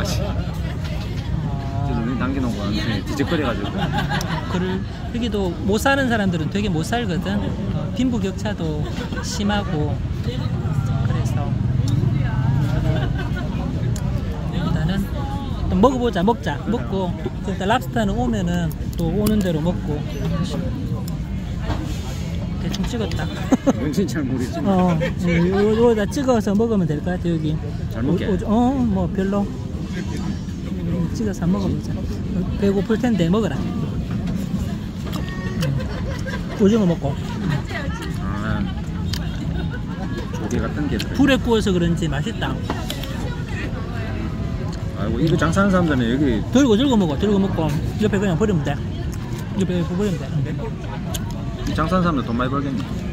아까까지. 그래서 눈 남겨놓고 왔는데 뒤적거려가지고. 그를 여기도 못 사는 사람들은 되게 못 살거든. 어, 빈부격차도 심하고 그래서 일단은 또 먹어보자 먹자 먹고 일단 랍스타는 오면은 또 오는 대로 먹고 대충 찍었다. 뭔지 잘 모르겠지만. 어, 요, 요다 찍어서 먹으면 될 것 같아 여기. 잘 먹게? 어, 뭐 별로. 음, 찍어서 먹어보자. 배고플 텐데 먹어라. 음. 오징어 먹고 아, 조개. 불에 구워서 그런지 맛있다. 아이고 이거 장사하는 사람들은 여기 들고 들고 먹어. 들고 먹고 옆에 그냥 버리면 돼. 옆에 버리면 돼. 이 장사하는 사람들 돈 많이 벌겠네.